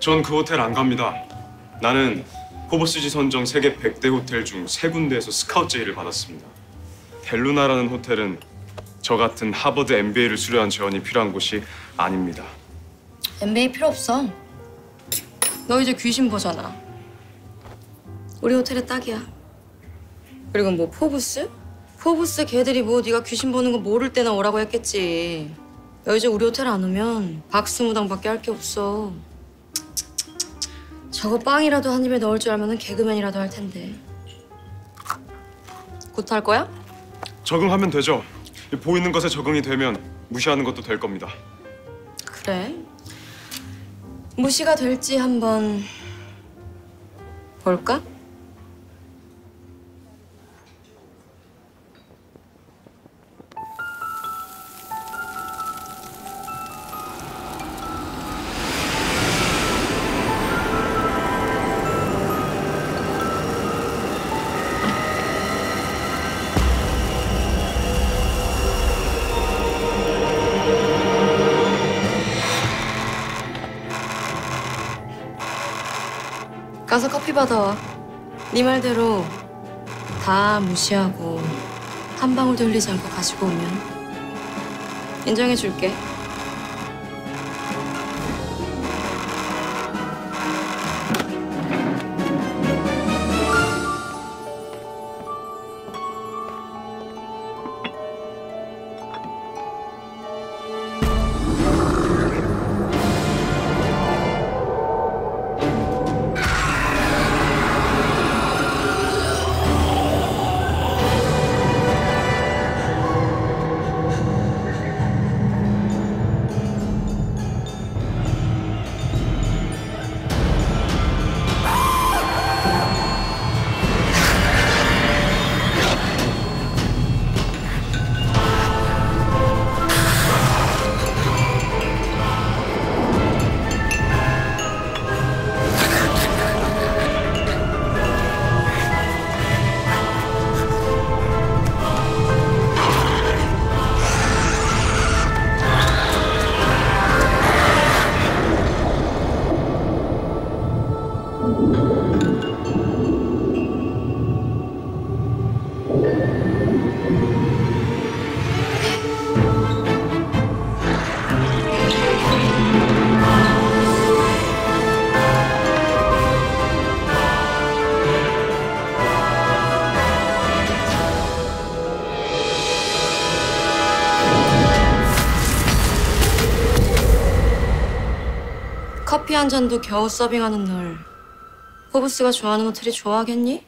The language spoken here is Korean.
전 그 호텔 안 갑니다. 나는 포브스지 선정 세계 100대 호텔 중 세 군데에서 스카우트 제의를 받았습니다. 델루나라는 호텔은 저 같은 하버드 MBA를 수료한 재원이 필요한 곳이 아닙니다. MBA 필요 없어. 너 이제 귀신 보잖아. 우리 호텔에 딱이야. 그리고 뭐 Forbes? Forbes 걔들이 뭐 네가 귀신 보는 거 모를 때나 오라고 했겠지. 너 이제 우리 호텔 안 오면 박스무당밖에 할 게 없어. 저거 빵이라도 한 입에 넣을 줄 알면 개그맨이라도 할 텐데. 곧 할 거야? 적응하면 되죠. 이 보이는 것에 적응이 되면 무시하는 것도 될 겁니다. 그래. 무시가 될지 한번 볼까? 가서 커피 받아와. 네 말대로 다 무시하고 한 방울도 흘리지 않고 가지고 오면 인정해 줄게. 커피 한 잔도 겨우 서빙하는 널 포브스가 좋아하는 호텔이 좋아하겠니?